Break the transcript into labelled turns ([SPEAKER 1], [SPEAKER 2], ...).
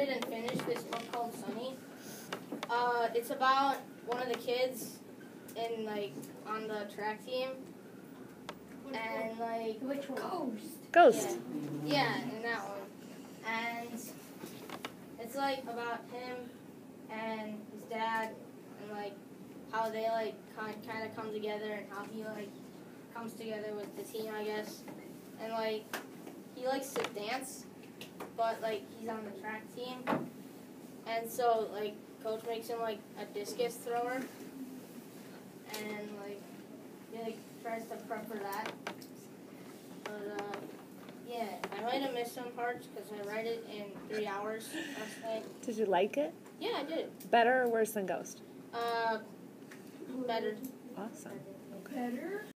[SPEAKER 1] started and finished this book called Sunny. Uh, it's about one of the kids in like on the track team, and like
[SPEAKER 2] Which one? Ghost.
[SPEAKER 3] Ghost.
[SPEAKER 1] Yeah, yeah, in that one, and it's like about him and his dad, and like how they like kind of come together and how he like comes together with the team, I guess, and like he likes to dance, but like he's on the track team, and so like coach makes him like a discus thrower, and like he like tries to prep for that, but uh. Yeah, I might have missed some parts because I read it in three hours last night.
[SPEAKER 3] Did you like it?
[SPEAKER 1] Yeah, I did.
[SPEAKER 3] Better or worse than Ghost?
[SPEAKER 1] Uh, better.
[SPEAKER 3] Awesome.
[SPEAKER 2] Better.